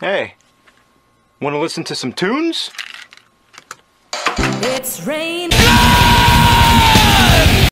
Hey, want to listen to some tunes? It's raining.